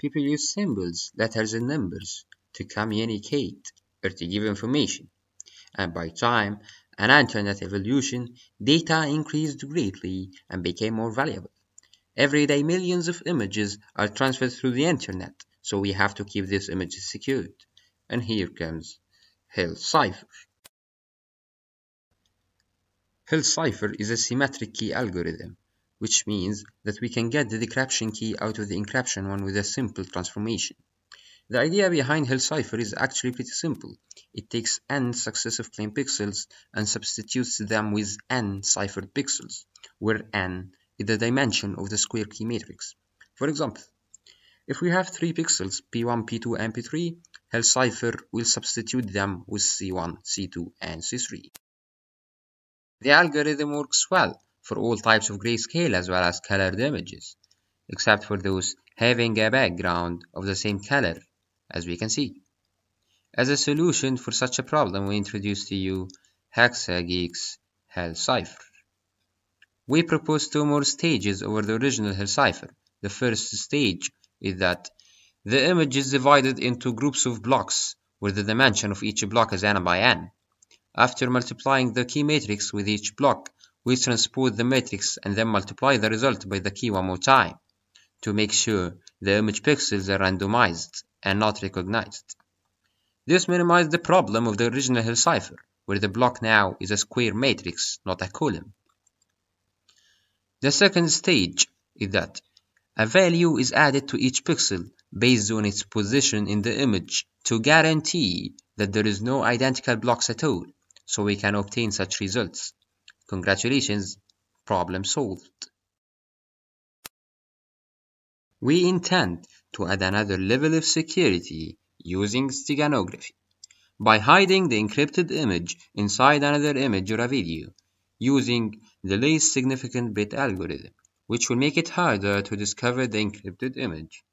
people use symbols, letters, and numbers to communicate or to give information. And by time and internet evolution, data increased greatly and became more valuable. Every day, millions of images are transferred through the internet, so we have to keep these images secured. And here comes Hill cipher. Hill cipher is a symmetric key algorithm, which means that we can get the decryption key out of the encryption one with a simple transformation. The idea behind Hill cipher is actually pretty simple. It takes n successive plain pixels and substitutes them with n ciphered pixels, where n is the dimension of the square key matrix. For example, if we have three pixels P1, P2, and P3, Hill cipher will substitute them with C1, C2, and C3. The algorithm works well for all types of grayscale as well as colored images, except for those having a background of the same color, as we can see. As a solution for such a problem, we introduce to you HexaGeeks Hill Cipher. We propose two more stages over the original Hill cipher. The first stage is that the image is divided into groups of blocks where the dimension of each block is n by n. After multiplying the key matrix with each block, we transpose the matrix and then multiply the result by the key one more time to make sure the image pixels are randomized and not recognized. This minimizes the problem of the original Hill cipher, where the block now is a square matrix, not a column. The second stage is that a value is added to each pixel based on its position in the image to guarantee that there is no identical blocks at all, so we can obtain such results. Congratulations, problem solved. We intend to add another level of security using steganography by hiding the encrypted image inside another image or a video using the least significant bit algorithm, which will make it harder to discover the encrypted image.